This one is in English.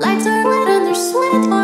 Lights are lit and they're sweat